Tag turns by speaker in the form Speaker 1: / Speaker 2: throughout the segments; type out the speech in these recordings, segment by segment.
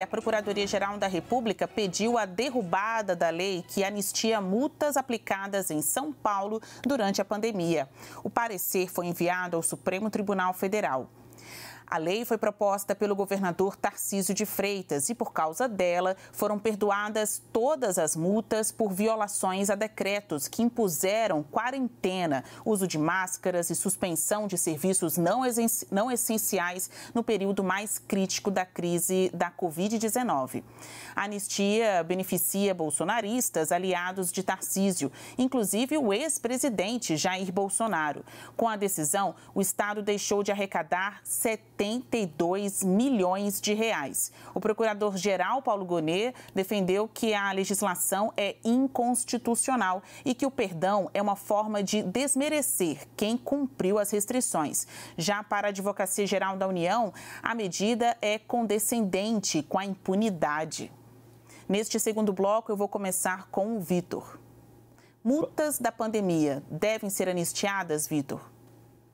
Speaker 1: A Procuradoria-Geral da República pediu a derrubada da lei que anistia multas aplicadas em São Paulo durante a pandemia. O parecer foi enviado ao Supremo Tribunal Federal. A lei foi proposta pelo governador Tarcísio de Freitas e, por causa dela, foram perdoadas todas as multas por violações a decretos que impuseram quarentena, uso de máscaras e suspensão de serviços não, essenciais no período mais crítico da crise da Covid-19. A anistia beneficia bolsonaristas aliados de Tarcísio, inclusive o ex-presidente Jair Bolsonaro. Com a decisão, o Estado deixou de arrecadar 70 72 milhões de reais. O procurador-geral Paulo Gonet defendeu que a legislação é inconstitucional e que o perdão é uma forma de desmerecer quem cumpriu as restrições. Já para a Advocacia Geral da União, a medida é condescendente com a impunidade. Neste segundo bloco, eu vou começar com o Vitor. Multas da pandemia devem ser anistiadas, Vitor?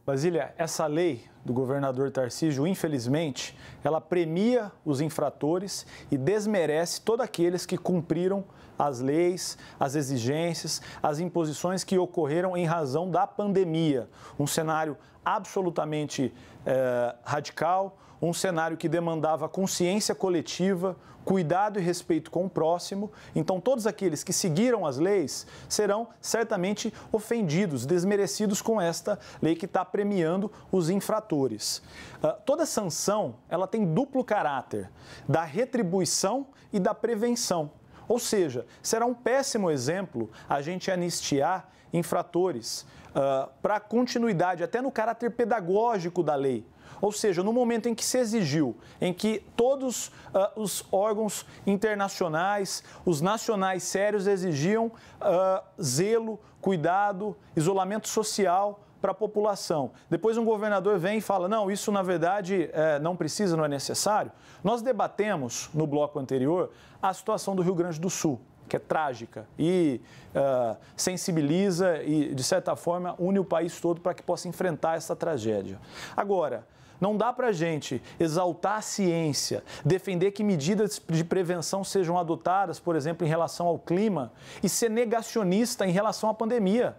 Speaker 2: Basília, essa lei do governador Tarcísio, infelizmente, ela premia os infratores e desmerece todos aqueles que cumpriram as leis, as exigências, as imposições que ocorreram em razão da pandemia. Um cenário absolutamente eh, radical, um cenário que demandava consciência coletiva, cuidado e respeito com o próximo. Então, todos aqueles que seguiram as leis serão certamente ofendidos, desmerecidos com esta lei que está premiando os infratores. Uh, toda sanção ela tem duplo caráter da retribuição e da prevenção. Ou seja, será um péssimo exemplo a gente anistiar infratores uh, para continuidade, até no caráter pedagógico da lei. Ou seja, no momento em que se exigiu, em que todos uh, os órgãos internacionais, os nacionais sérios exigiam uh, zelo, cuidado, isolamento social para a população. Depois um governador vem e fala: não, isso na verdade é, não precisa, não é necessário. Nós debatemos no bloco anterior a situação do Rio Grande do Sul que é trágica e uh, sensibiliza e, de certa forma, une o país todo para que possa enfrentar essa tragédia. Agora, não dá para a gente exaltar a ciência, defender que medidas de prevenção sejam adotadas, por exemplo, em relação ao clima, e ser negacionista em relação à pandemia.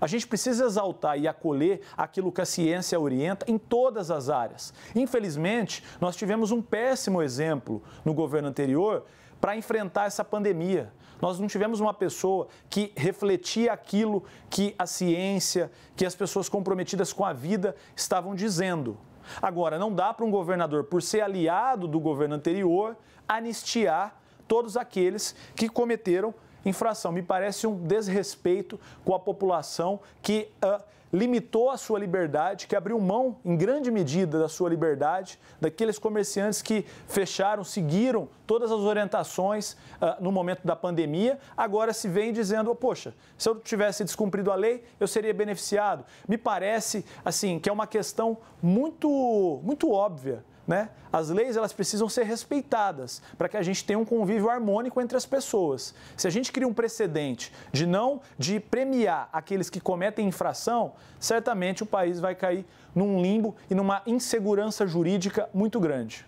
Speaker 2: A gente precisa exaltar e acolher aquilo que a ciência orienta em todas as áreas. Infelizmente, nós tivemos um péssimo exemplo no governo anterior para enfrentar essa pandemia. Nós não tivemos uma pessoa que refletia aquilo que a ciência, que as pessoas comprometidas com a vida estavam dizendo. Agora, não dá para um governador, por ser aliado do governo anterior, anistiar todos aqueles que cometeram infração. Me parece um desrespeito com a população que. Uh, limitou a sua liberdade, que abriu mão, em grande medida, da sua liberdade, daqueles comerciantes que fecharam, seguiram todas as orientações uh, no momento da pandemia, agora se vem dizendo, poxa, se eu tivesse descumprido a lei, eu seria beneficiado. Me parece, assim, que é uma questão muito, muito óbvia né? As leis elas precisam ser respeitadas para que a gente tenha um convívio harmônico entre as pessoas. Se a gente cria um precedente de não de premiar aqueles que cometem infração, certamente o país vai cair num limbo e numa insegurança jurídica muito grande.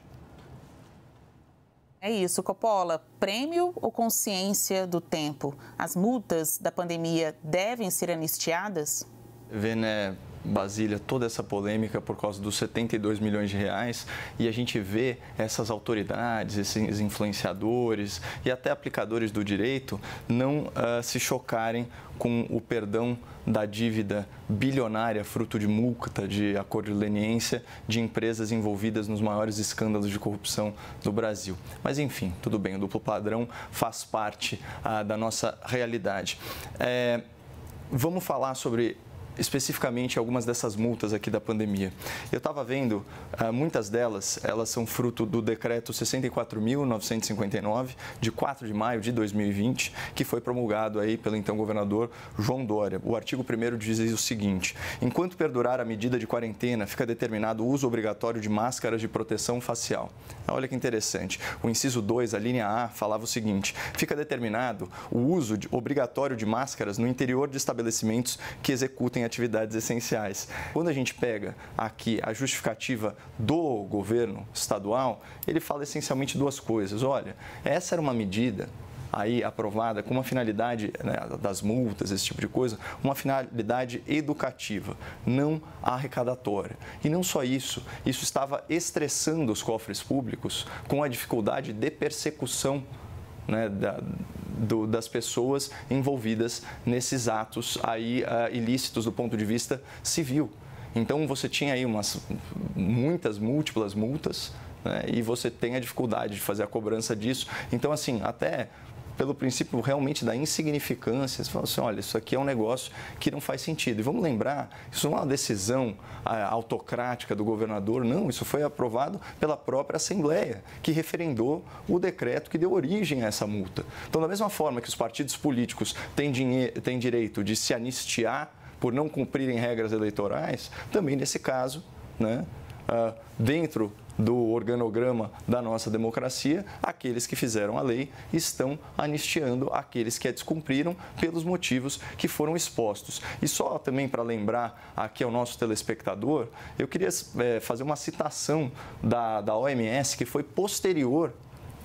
Speaker 1: É isso, Coppola. Prêmio ou consciência do tempo? As multas da pandemia devem ser anistiadas?
Speaker 3: Vê, né? Basília toda essa polêmica por causa dos 72 milhões de reais e a gente vê essas autoridades, esses influenciadores e até aplicadores do direito não uh, se chocarem com o perdão da dívida bilionária fruto de multa de acordo de leniência de empresas envolvidas nos maiores escândalos de corrupção do Brasil. Mas enfim, tudo bem, o duplo padrão faz parte uh, da nossa realidade. É, vamos falar sobre especificamente algumas dessas multas aqui da pandemia. Eu estava vendo, ah, muitas delas, elas são fruto do decreto 64.959, de 4 de maio de 2020, que foi promulgado aí pelo então governador João Dória. O artigo 1 diz o seguinte: enquanto perdurar a medida de quarentena, fica determinado o uso obrigatório de máscaras de proteção facial. Olha que interessante. O inciso 2, a linha A, falava o seguinte: fica determinado o uso obrigatório de máscaras no interior de estabelecimentos que executem atividades essenciais. Quando a gente pega aqui a justificativa do governo estadual, ele fala essencialmente duas coisas. Olha, essa era uma medida aí aprovada com uma finalidade né, das multas, esse tipo de coisa, uma finalidade educativa, não arrecadatória. E não só isso, isso estava estressando os cofres públicos com a dificuldade de persecução né, da, do, das pessoas envolvidas nesses atos aí uh, ilícitos do ponto de vista civil. Então você tinha aí umas muitas múltiplas multas né, e você tem a dificuldade de fazer a cobrança disso. Então assim até pelo princípio realmente da insignificância. Você fala assim, olha, isso aqui é um negócio que não faz sentido. E vamos lembrar, isso não é uma decisão ah, autocrática do governador, não, isso foi aprovado pela própria Assembleia, que referendou o decreto que deu origem a essa multa. Então, da mesma forma que os partidos políticos têm, têm direito de se anistiar por não cumprirem regras eleitorais, também nesse caso, né, uh, dentro do organograma da nossa democracia, aqueles que fizeram a lei estão anistiando aqueles que a descumpriram pelos motivos que foram expostos. E só também para lembrar aqui ao nosso telespectador, eu queria é, fazer uma citação da, da OMS que foi posterior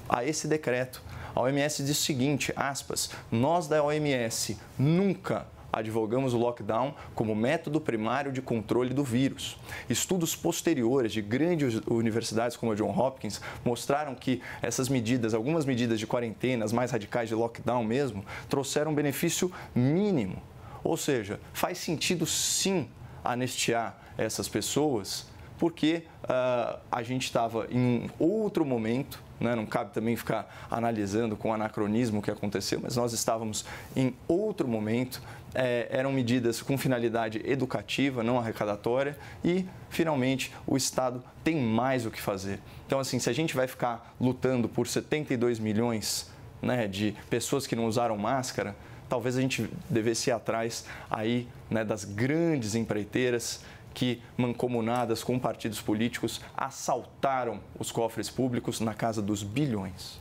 Speaker 3: a esse decreto. A OMS diz o seguinte, aspas, nós da OMS nunca advogamos o lockdown como método primário de controle do vírus. Estudos posteriores de grandes universidades como a John Hopkins mostraram que essas medidas, algumas medidas de quarentena, as mais radicais de lockdown mesmo, trouxeram um benefício mínimo. Ou seja, faz sentido sim anistiar essas pessoas porque uh, a gente estava em outro momento, né? não cabe também ficar analisando com anacronismo o que aconteceu, mas nós estávamos em outro momento, é, eram medidas com finalidade educativa, não arrecadatória, e, finalmente, o Estado tem mais o que fazer. Então, assim, se a gente vai ficar lutando por 72 milhões né, de pessoas que não usaram máscara, talvez a gente devesse ir atrás aí né, das grandes empreiteiras que, mancomunadas com partidos políticos, assaltaram os cofres públicos na casa dos bilhões.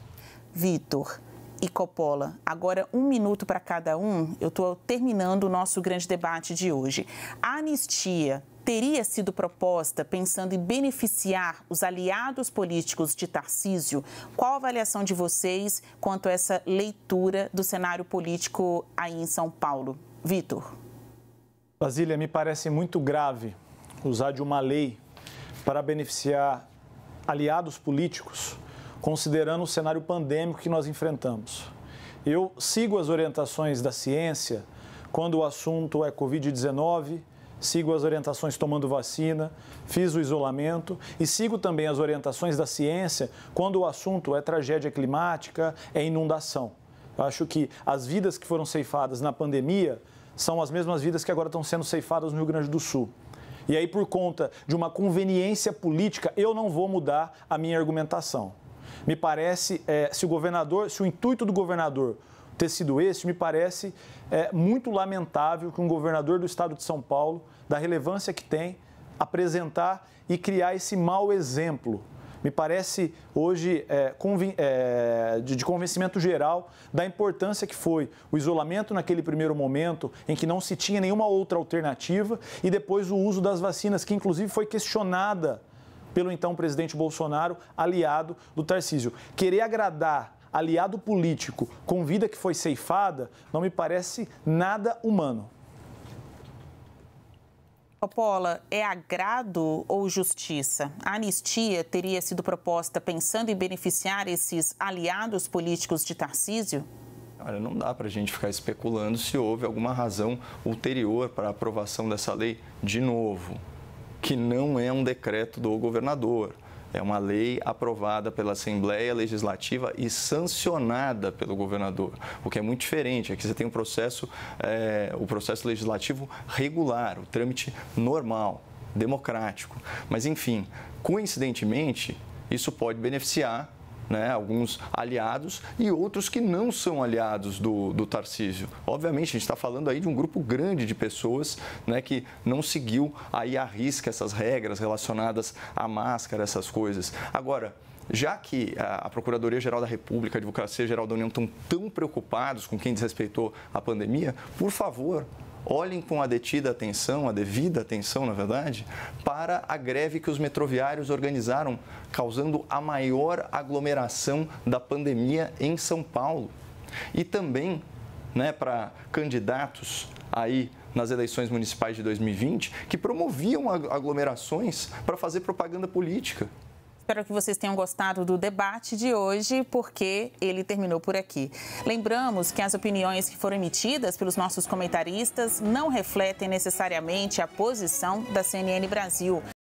Speaker 1: Vitor, e Coppola. Agora, um minuto para cada um, eu estou terminando o nosso grande debate de hoje. A anistia teria sido proposta pensando em beneficiar os aliados políticos de Tarcísio? Qual a avaliação de vocês quanto a essa leitura do cenário político aí em São Paulo? Vitor.
Speaker 2: Basília, me parece muito grave usar de uma lei para beneficiar aliados políticos considerando o cenário pandêmico que nós enfrentamos. Eu sigo as orientações da ciência quando o assunto é Covid-19, sigo as orientações tomando vacina, fiz o isolamento e sigo também as orientações da ciência quando o assunto é tragédia climática, é inundação. Eu acho que as vidas que foram ceifadas na pandemia são as mesmas vidas que agora estão sendo ceifadas no Rio Grande do Sul. E aí, por conta de uma conveniência política, eu não vou mudar a minha argumentação. Me parece, é, se o governador, se o intuito do governador ter sido esse, me parece é, muito lamentável que um governador do estado de São Paulo, da relevância que tem, apresentar e criar esse mau exemplo. Me parece hoje é, é, de, de convencimento geral da importância que foi o isolamento naquele primeiro momento, em que não se tinha nenhuma outra alternativa, e depois o uso das vacinas, que inclusive foi questionada pelo então presidente Bolsonaro, aliado do Tarcísio. Querer agradar aliado político com vida que foi ceifada não me parece nada humano.
Speaker 1: Popola, é agrado ou justiça? A anistia teria sido proposta pensando em beneficiar esses aliados políticos de Tarcísio?
Speaker 3: Olha, não dá para a gente ficar especulando se houve alguma razão ulterior para a aprovação dessa lei de novo que não é um decreto do governador. É uma lei aprovada pela Assembleia Legislativa e sancionada pelo governador, o que é muito diferente. Aqui você tem um processo, é, o processo legislativo regular, o trâmite normal, democrático. Mas, enfim, coincidentemente, isso pode beneficiar né, alguns aliados e outros que não são aliados do, do Tarcísio. Obviamente, a gente está falando aí de um grupo grande de pessoas né, que não seguiu aí a risca essas regras relacionadas à máscara, essas coisas. Agora, já que a Procuradoria-Geral da República, a Advocacia Geral da União estão tão preocupados com quem desrespeitou a pandemia, por favor, olhem com a detida atenção, a devida atenção, na verdade, para a greve que os metroviários organizaram, causando a maior aglomeração da pandemia em São Paulo. E também né, para candidatos aí nas eleições municipais de 2020 que promoviam aglomerações para fazer propaganda política.
Speaker 1: Espero que vocês tenham gostado do debate de hoje, porque ele terminou por aqui. Lembramos que as opiniões que foram emitidas pelos nossos comentaristas não refletem necessariamente a posição da CNN Brasil.